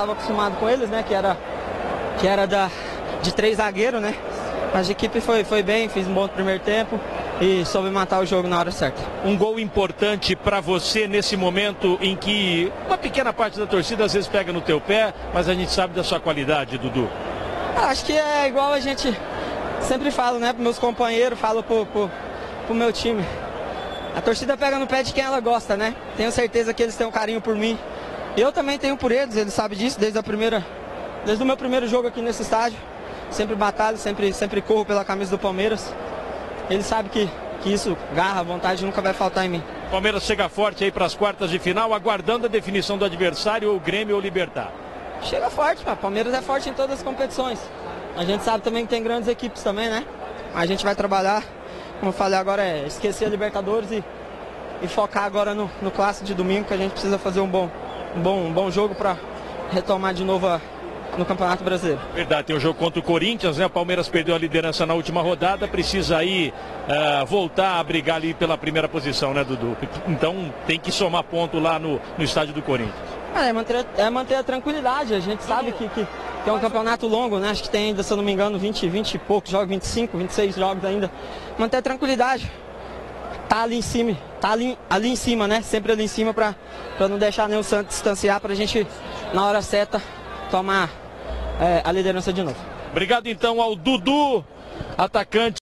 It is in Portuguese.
Estava acostumado com eles, né? Que era, que era da, de três zagueiros, né? Mas a equipe foi, foi bem, fiz um bom primeiro tempo e soube matar o jogo na hora certa. Um gol importante para você nesse momento em que uma pequena parte da torcida às vezes pega no teu pé, mas a gente sabe da sua qualidade, Dudu. Acho que é igual a gente sempre fala, né, para meus companheiros, falo pro, pro, pro meu time. A torcida pega no pé de quem ela gosta, né? Tenho certeza que eles têm um carinho por mim. Eu também tenho por eles, eles sabem disso desde a primeira, desde o meu primeiro jogo aqui nesse estádio. Sempre batalho, sempre, sempre corro pela camisa do Palmeiras. Eles sabem que, que isso, garra, vontade nunca vai faltar em mim. Palmeiras chega forte aí para as quartas de final, aguardando a definição do adversário, ou Grêmio ou Libertar. Chega forte, pá. Palmeiras é forte em todas as competições. A gente sabe também que tem grandes equipes também, né? A gente vai trabalhar, como eu falei agora, é esquecer a Libertadores e, e focar agora no, no clássico de domingo, que a gente precisa fazer um bom, um bom, um bom jogo para retomar de novo a, no Campeonato Brasileiro. Verdade, tem o um jogo contra o Corinthians, né? O Palmeiras perdeu a liderança na última rodada, precisa aí uh, voltar a brigar ali pela primeira posição, né, Dudu? Então tem que somar ponto lá no, no estádio do Corinthians. É manter, é manter a tranquilidade, a gente sabe que, que, que, é um campeonato longo, né? Acho que tem ainda, se eu não me engano, 20, 20 e poucos jogos, 25, 26 jogos ainda. Manter a tranquilidade. Tá ali em cima, tá ali, ali em cima, né? Sempre ali em cima para não deixar nenhum Santos distanciar, pra gente, na hora certa, tomar é, a liderança de novo. Obrigado então ao Dudu, atacante.